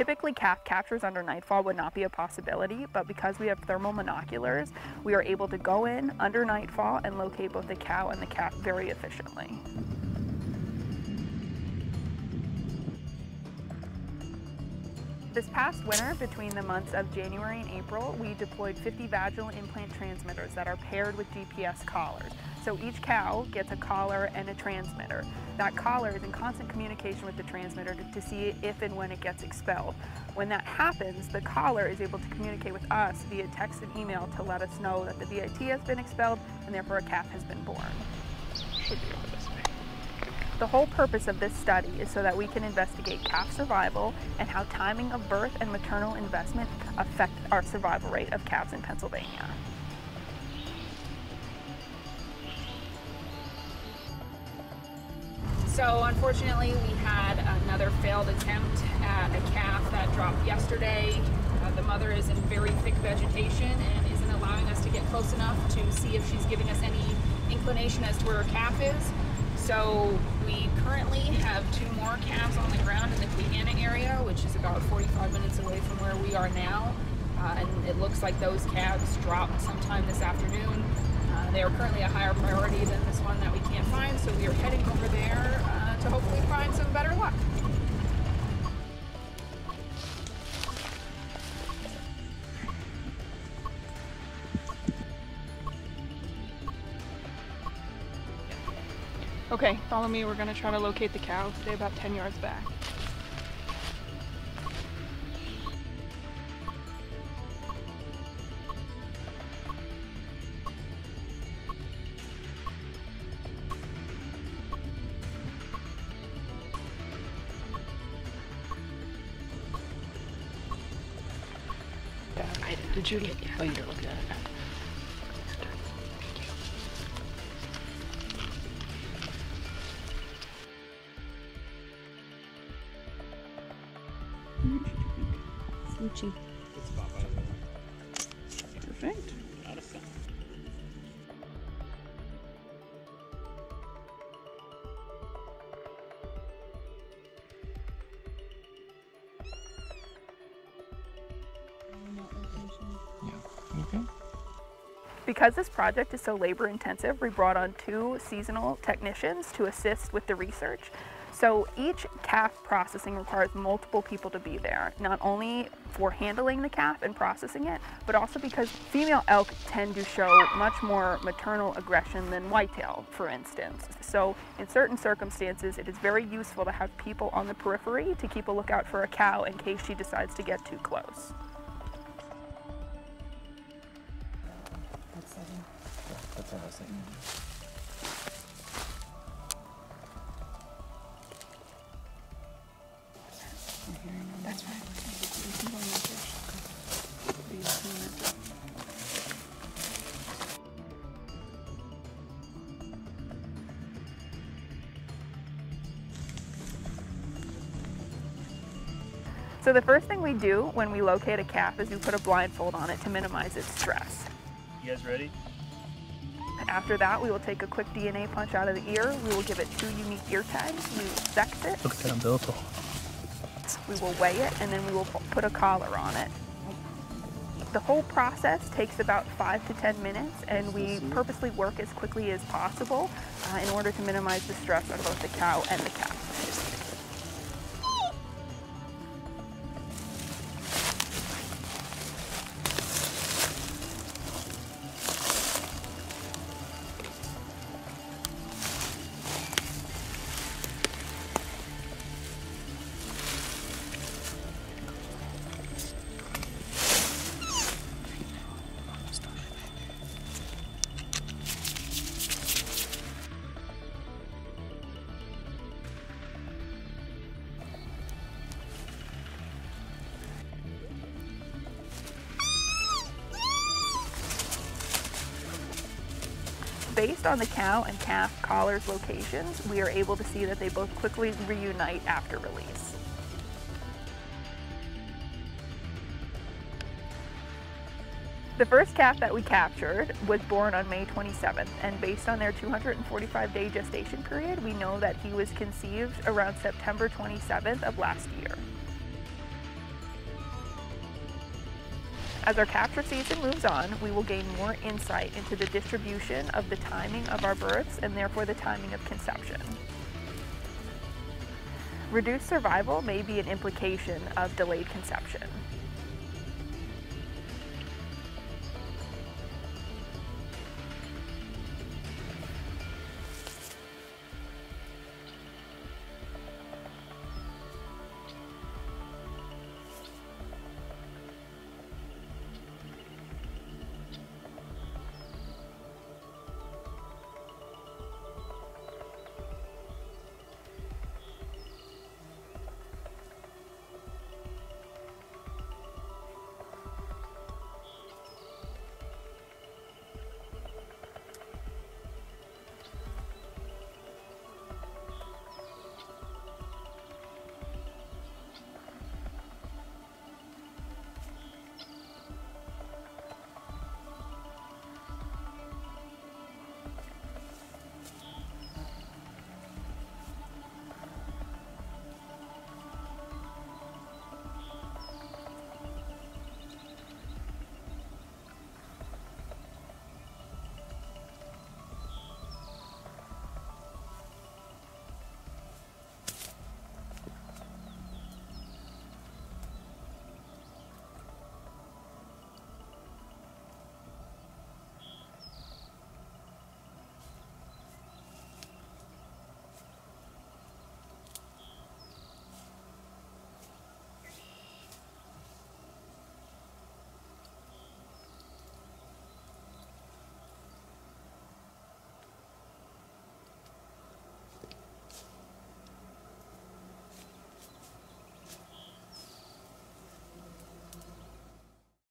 Typically calf captures under nightfall would not be a possibility, but because we have thermal monoculars, we are able to go in under nightfall and locate both the cow and the calf very efficiently. This past winter, between the months of January and April, we deployed 50 vaginal implant transmitters that are paired with GPS collars. So each cow gets a collar and a transmitter. That collar is in constant communication with the transmitter to, to, see if and when it gets expelled. When that happens, the collar is able to communicate with us via text and email to let us know that the VIT has been expelled and therefore a calf has been born. The whole purpose of this study is so that we can investigate calf survival and how timing of birth and maternal investment affect our survival rate of calves in Pennsylvania. So unfortunately we had another failed attempt at a calf that dropped yesterday. Uh, the mother is in very thick vegetation and isn't allowing us to get close enough to see if she's giving us any inclination as to where her calf is. So we currently have two more calves on the ground in the Quehanna area, which is about 45 minutes away from where we are now. Uh, and it looks like those calves dropped sometime this afternoon. Uh, they are currently a higher priority than this one that we can't find, so we are heading over there uh, to hopefully find some better luck. Okay, follow me. We're gonna try to locate the cow. Stay about 10 yards back. Yeah, I did. Did you look? Oh, you didn't look at it. Smoochie. Perfect. Okay. Because this project is so labor intensive, we brought on two seasonal technicians to assist with the research. So each calf processing requires multiple people to be there, not only for handling the calf and processing it, but also because female elk tend to show much more maternal aggression than whitetail, for instance. So in certain circumstances, it is very useful to have people on the periphery to keep a lookout for a cow in case she decides to get too close. That's what I was thinking. So the first thing we do when we locate a calf is we put a blindfold on it to minimize its stress. You guys ready? After that, we will take a quick DNA punch out of the ear. We will give it two unique ear tags. We will sex it. Look at that umbilical. We will weigh it, and then we will put a collar on it. The whole process takes about five to 10 minutes, and we purposely work as quickly as possible uh, in order to minimize the stress on both the cow and the calf. Based on the cow and calf collars locations, we are able to see that they both quickly reunite after release. The first calf that we captured was born on May 27th, and based on their 245 day gestation period, we know that he was conceived around September 27th of last year. As our capture season moves on, we will gain more insight into the distribution of the timing of our births and therefore the timing of conception. Reduced survival may be an implication of delayed conception.